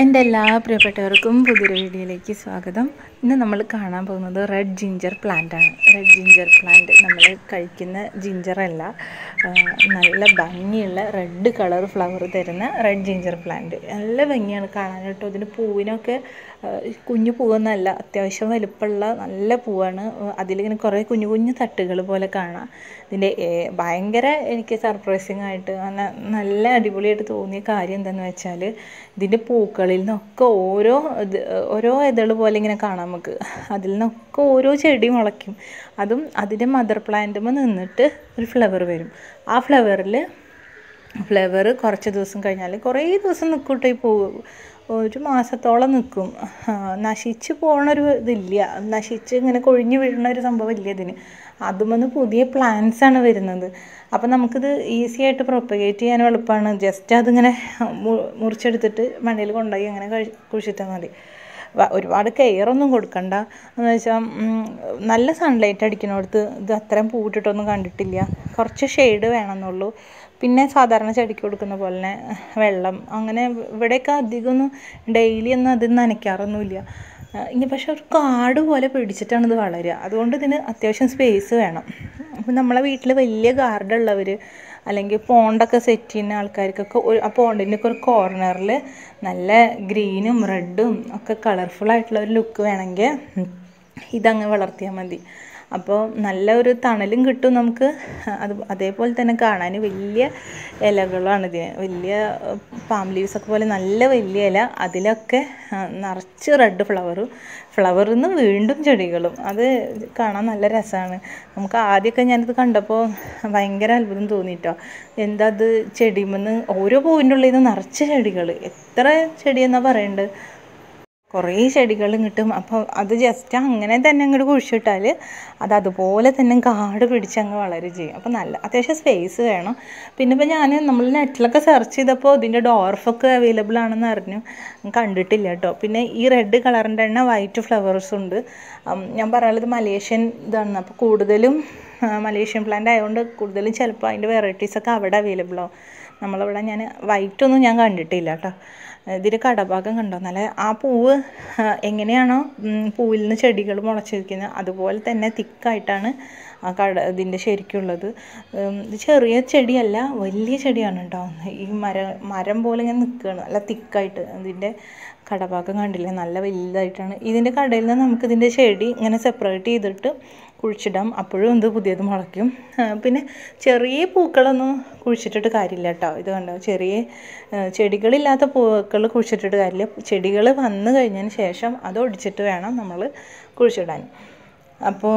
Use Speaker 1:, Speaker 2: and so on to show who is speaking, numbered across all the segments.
Speaker 1: എന്റെ എല്ലാ പ്രിയപ്പെട്ടവർക്കും പുതിയൊരു വീഡിയോയിലേക്ക് സ്വാഗതം. ഇന്ന് നമ്മൾ കാണാൻ പോകുന്നത് റെഡ് ജിഞ്ചർ പ്ലാന്റ് ആണ്. റെഡ് ജിഞ്ചർ പ്ലാന്റ് നമ്മൾ കഴിക്കുന്ന ജിഞ്ചറല്ല നല്ല ഭംഗിയുള്ള റെഡ് കളർ ഫ്ലവർ തരുന്ന റെഡ് ജിഞ്ചർ പ്ലാന്റ് നല്ല ഭംഗിയാണ് കാണാൻ അതിന്റെ പൂവിനൊക്കെ കുഞ്ഞു പൂവൊന്നല്ല അത്യാവശ്യം വലുപ്പമുള്ള നല്ല പൂവാണ്. അതിലിങ്ങനെ കുറേ കുഞ്ഞു കുഞ്ഞു തട്ടുകൾ പോലെ കാണാം. ഇതിന്റെ ഭയങ്കര എനിക്ക് സർപ്രൈസിങ് ആയിട്ട് നല്ല അടിപൊളിയായിട്ട് തോന്നിയ കാര്യം എന്താണെന്ന് വെച്ചാൽ ഇതിന്റെ പൂക്കളിൽ നിന്നൊക്കെ ഓരോ ഓരോ ഇതൾ പോലെ ഇങ്ങനെ കാണാം നമുക്ക്. അതിൽ നിന്നൊക്കെ ഓരോ ചെടി മുളയ്ക്കും. അതും അതിന്റെ മദർ പ്ലാന്റുമ്പോൾ നിന്നിട്ട് ഒരു ഫ്ലവർ വരും. ആ ഫ്ലവറിൽ ഫ്ലവർ കുറച്ച് ദിവസം കഴിഞ്ഞാൽ കുറേ ദിവസം നിൽക്കും കേട്ടോ ഈ പൂവ് ഒരു മാസത്തോളം നിൽക്കും നശിച്ച് പോണൊരു ഇതില്ല. നശിച്ച് ഇങ്ങനെ കൊഴിഞ്ഞു വീഴുന്ന ഒരു സംഭവം ഇല്ല ഇതിന്. അതുമൊന്ന് പുതിയ പ്ലാന്റ്സ് ആണ് വരുന്നത്. അപ്പം നമുക്കിത് ഈസി ആയിട്ട് പ്രൊപ്പഗേറ്റ് ചെയ്യാൻ എളുപ്പമാണ് ജസ്റ്റ് അതിങ്ങനെ മുറിച്ചെടുത്തിട്ട് മണ്ണിൽ കൊണ്ടുപോയി അങ്ങനെ കഴി കുഴിച്ചിട്ടാൽ മതി. ഒരുപാട് കെയറൊന്നും കൊടുക്കണ്ട. എന്ന് വെച്ചാൽ നല്ല സൺലൈറ്റ് അടിക്കുന്നിടത്ത് ഇത് അത്രയും പൂവിട്ടിട്ടൊന്നും കണ്ടിട്ടില്ല. കുറച്ച് ഷെയ്ഡ് വേണമെന്നുള്ളൂ. പിന്നെ സാധാരണ ചെടിക്ക് കൊടുക്കുന്ന പോലെ തന്നെ വെള്ളം. അങ്ങനെ ഇവിടെയൊക്കെ അധികമൊന്നും ഡെയിലി ഒന്നും അത് നനയ്ക്കാറൊന്നുമില്ല. ഇനി പക്ഷെ ഒരു കാട് പോലെ പിടിച്ചിട്ടാണ് ഇത് വളരുക. അതുകൊണ്ട് ഇതിന് അത്യാവശ്യം സ്പേസ് വേണം. അപ്പം നമ്മളെ വീട്ടിൽ വലിയ ഗാർഡൻ ഉള്ളവർ അല്ലെങ്കിൽ പോണ്ടൊക്കെ സെറ്റ് ചെയ്യുന്ന ആൾക്കാർക്കൊക്കെ ഒരു ആ പോണ്ടിന്റെ ഒക്കെ ഒരു കോർണറിൽ നല്ല ഗ്രീനും റെഡും ഒക്കെ കളർഫുൾ ആയിട്ടുള്ള ഒരു ലുക്ക് വേണമെങ്കിൽ ഇതങ്ങ് വളർത്തിയാൽ മതി. അപ്പോൾ നല്ല ഒരു തണലും കിട്ടും നമുക്ക്. അത് അതേപോലെ തന്നെ കാണാൻ വലിയ ഇലകളാണ് ഇതിന് വലിയ പാം ലീവ്സ് ഒക്കെ പോലെ നല്ല വലിയ ഇല. അതിലൊക്കെ നിറച്ച് റെഡ് ഫ്ലവറും ഫ്ലവറിൽ നിന്ന് വീണ്ടും ചെടികളും. അത് കാണാൻ നല്ല രസമാണ് നമുക്ക് ആദ്യമൊക്കെ ഞാനിത് കണ്ടപ്പോൾ ഭയങ്കര അത്ഭുതം തോന്നിയിട്ടോ എന്താ അത് ചെടിമെന്ന് ഓരോ പൂവിന്റെ ഉള്ളിൽ നിന്ന് നിറച്ച് ചെടികൾ എത്ര ചെടിയെന്നാണ് പറയേണ്ടത് കുറേ ചെടികളും കിട്ടും. അപ്പോൾ അത് ജസ്റ്റ് അങ്ങനെ തന്നെ അങ്ങോട്ട് കുഴിച്ചിട്ടാൽ അത് അതുപോലെ തന്നെ കാട് പിടിച്ച് അങ്ങ് വളരും ചെയ്യും. അപ്പോൾ നല്ല അത്യാവശ്യം സ്പേസ് വേണം. പിന്നെ ഇപ്പോൾ ഞാൻ നമ്മൾ നെറ്റിലൊക്കെ സെർച്ച് ചെയ്തപ്പോൾ ഇതിന്റെ ഡോർഫൊക്കെ അവൈലബിൾ ആണെന്ന് അറിഞ്ഞു. കണ്ടിട്ടില്ല കേട്ടോ. പിന്നെ ഈ റെഡ് കളറിന്റെ തന്നെ വൈറ്റ് ഫ്ലവേഴ്സും ഉണ്ട്. ഞാൻ പറയാനുള്ളത് മലേഷ്യൻ ഇതാണ്. അപ്പോൾ കൂടുതലും മലേഷ്യൻ പ്ലാന്റ് ആയതുകൊണ്ട് കൂടുതലും ചിലപ്പോൾ അതിന്റെ വെറൈറ്റീസൊക്കെ അവിടെ അവൈലബിൾ ആവും. നമ്മളിവിടെ ഞാൻ വൈറ്റ് ഒന്നും ഞാൻ കണ്ടിട്ടില്ല കേട്ടോ ഇതിന്റെ കടഭാഗം കണ്ടോ? നല്ല ആ പൂവ് എങ്ങനെയാണോ പൂവിൽ നിന്ന് ചെടികൾ മുളച്ചിരിക്കുന്നത് അതുപോലെ തന്നെ തിക്കായിട്ടാണ് ആ കട ഇതിന്റെ ശരിക്കുള്ളത്. ചെറിയ ചെടിയല്ല വലിയ ചെടിയാണ് കേട്ടോ ഈ മരം മരം പോലെ ഇങ്ങനെ നിൽക്കുകയാണ് നല്ല തിക്കായിട്ട് ഇതിന്റെ കടഭാഗം കണ്ടില്ലേ? നല്ല വലുതായിട്ടാണ്. ഇതിന്റെ കടയിൽ നിന്ന് നമുക്ക് ഇതിന്റെ ചെടി ഇങ്ങനെ സെപ്പറേറ്റ് ചെയ്തിട്ട് കുഴിച്ചിടാം. അപ്പോഴും ഇത് പുതിയത് മുളയ്ക്കും പിന്നെ ചെറിയ പൂക്കളൊന്നും കുഴിച്ചിട്ടിട്ട് കാര്യമില്ല കേട്ടോ. ഇത് കണ്ടോ? ചെറിയ ചെടികളില്ലാത്ത പൂക്കൾ കുഴിച്ചിട്ടിട്ട് കാര്യമില്ല. ചെടികൾ വന്നു കഴിഞ്ഞതിന് ശേഷം അത് ഒടിച്ചിട്ട് വേണം നമ്മൾ കുഴിച്ചിടാൻ. അപ്പോൾ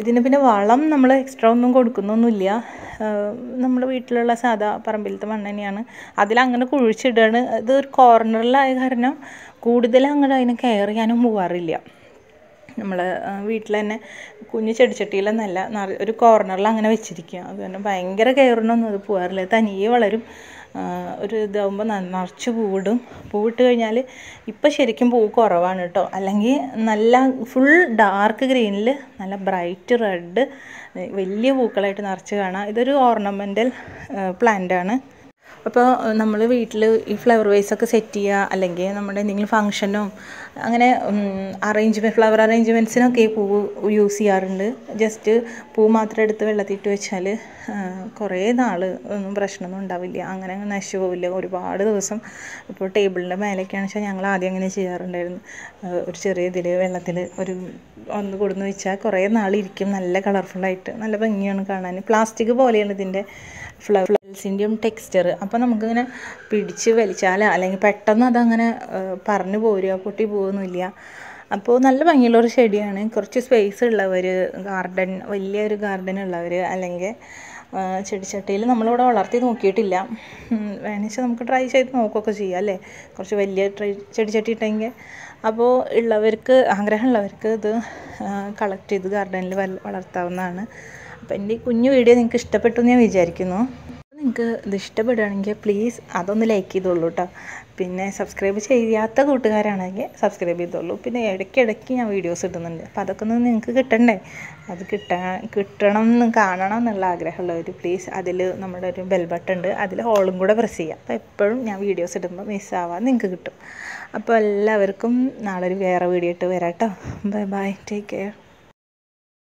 Speaker 1: ഇതിന് പിന്നെ വളം നമ്മൾ എക്സ്ട്രാ ഒന്നും കൊടുക്കുന്നൊന്നുമില്ല. നമ്മൾ വീട്ടിലുള്ള സാധാ പറമ്പിലത്തെ മണ്ണ് തന്നെയാണ്. അതിലങ്ങനെ കുഴിച്ചിടുകയാണ് ഇത് ഒരു കോർണറിലായ കാരണം കൂടുതൽ അങ്ങോട്ട് അതിനെ കെയർ ചെയ്യാനും പോവാറില്ല. നമ്മൾ വീട്ടിൽ തന്നെ കുഞ്ഞു ചെടിച്ചട്ടിയിലെന്നല്ല ഒരു കോർണറിൽ അങ്ങനെ വെച്ചിരിക്കുക അത് തന്നെ ഭയങ്കര കെയറിനൊന്നും അത് പോകാറില്ല തനിയെ വളരും. ഒരു ഇതാകുമ്പോൾ നിറച്ച് പൂവിടും. പൂവിട്ട് കഴിഞ്ഞാൽ ഇപ്പം ശരിക്കും പൂ കുറവാണ് കേട്ടോ അല്ലെങ്കിൽ നല്ല ഫുൾ ഡാർക്ക് ഗ്രീനിൽ നല്ല ബ്രൈറ്റ് റെഡ് വലിയ പൂക്കളായിട്ട് നിറച്ച് കാണാം. ഇതൊരു ഓർണമെന്റൽ പ്ലാന്റ് ആണ് അപ്പോൾ നമ്മൾ വീട്ടിൽ ഈ ഫ്ലവർ വേസൊക്കെ സെറ്റ് ചെയ്യുക അല്ലെങ്കിൽ നമ്മുടെ എന്തെങ്കിലും ഫങ്ഷനോ അങ്ങനെ അറേഞ്ച്മെന്റ് ഫ്ലവർ അറേഞ്ച്മെന്റ്സിനൊക്കെ പൂ യൂസ് ചെയ്യാറുണ്ട്. ജസ്റ്റ് പൂ മാത്രം എടുത്ത് വെള്ളത്തിട്ട് വെച്ചാൽ കുറേ നാൾ ഒന്നും പ്രശ്നമൊന്നും ഉണ്ടാവില്ല. അങ്ങനെ അങ്ങ് നശിച്ചു പോവില്ല. ഒരുപാട് ദിവസം ഇപ്പോൾ ടേബിളിന്റെ മേലേക്കാണ് വെച്ചാൽ ഞങ്ങൾ ആദ്യം അങ്ങനെ ചെയ്യാറുണ്ടായിരുന്നു. ഒരു ചെറിയ ഇതിൽ വെള്ളത്തിൽ ഒരു ഒന്ന് കൊടുന്ന് വെച്ചാൽ കുറേ നാളിരിക്കും. നല്ല കളർഫുള്ളായിട്ട് നല്ല ഭംഗിയാണ് കാണാൻ പ്ലാസ്റ്റിക് പോലെയാണ് ഇതിന്റെ ഫ്ലവേഴ്സിന്റെയും ടെക്സ്ചർ അപ്പോൾ നമുക്കിങ്ങനെ പിടിച്ച് വലിച്ചാൽ അല്ലെങ്കിൽ പെട്ടെന്ന് അതങ്ങനെ പറഞ്ഞു പോരുക പൊട്ടി പോകുന്നില്ല. അപ്പോൾ നല്ല ഭംഗിയുള്ള ഒരു ചെടിയാണ്. കുറച്ച് സ്പേസ് ഉള്ളവർ ഗാർഡൻ വലിയൊരു ഗാർഡൻ ഉള്ളവർ അല്ലെങ്കിൽ ചെടിച്ചട്ടിയിൽ നമ്മളിവിടെ വളർത്തി നോക്കിയിട്ടില്ല. വേണമെന്ന് വെച്ചാൽ നമുക്ക് ട്രൈ ചെയ്ത് നോക്കുകയൊക്കെ ചെയ്യാം അല്ലേ? കുറച്ച് വലിയ ട്രൈ ചെടിച്ചട്ടി ഇട്ടെങ്കിൽ അപ്പോൾ ഉള്ളവർക്ക് ആഗ്രഹമുള്ളവർക്ക് ഇത് കളക്ട് ചെയ്ത് ഗാർഡനിൽ വളർത്താവുന്നതാണ്. അപ്പോൾ എന്റെ ഈ കുഞ്ഞു വീഡിയോ നിങ്ങൾക്ക് ഇഷ്ടപ്പെട്ടു എന്ന് ഞാൻ വിചാരിക്കുന്നു. നിങ്ങൾക്ക് ഇത് ഇഷ്ടപ്പെടുകയാണെങ്കിൽ പ്ലീസ് അതൊന്ന് ലൈക്ക് ചെയ്തോളൂ കേട്ടോ പിന്നെ സബ്സ്ക്രൈബ് ചെയ്യാത്ത കൂട്ടുകാരാണെങ്കിൽ സബ്സ്ക്രൈബ് ചെയ്തോളൂ. പിന്നെ ഇടയ്ക്കിടയ്ക്ക് ഞാൻ വീഡിയോസ് ഇടുന്നുണ്ട്. അപ്പോൾ അതൊക്കെ ഒന്ന് നിങ്ങൾക്ക് കിട്ടണ്ടേ? അത് കിട്ടാൻ കിട്ടണം എന്ന് കാണണം എന്നുള്ള ആഗ്രഹമുള്ളവർ പ്ലീസ് അതിൽ നമ്മുടെ ഒരു ബെൽ ബട്ടൺ ഉണ്ട്. അതിൽ ഹോളും കൂടെ പ്രസ് ചെയ്യുക. അപ്പോൾ എപ്പോഴും ഞാൻ വീഡിയോസ് ഇടുമ്പോൾ മിസ്സാവാതെ നിങ്ങൾക്ക് കിട്ടും. അപ്പോൾ എല്ലാവർക്കും നാളെ ഒരു വേറെ വീഡിയോ ഇട്ട് വരാം കേട്ടോ ബൈ ബൈ ടേക്ക് കെയർ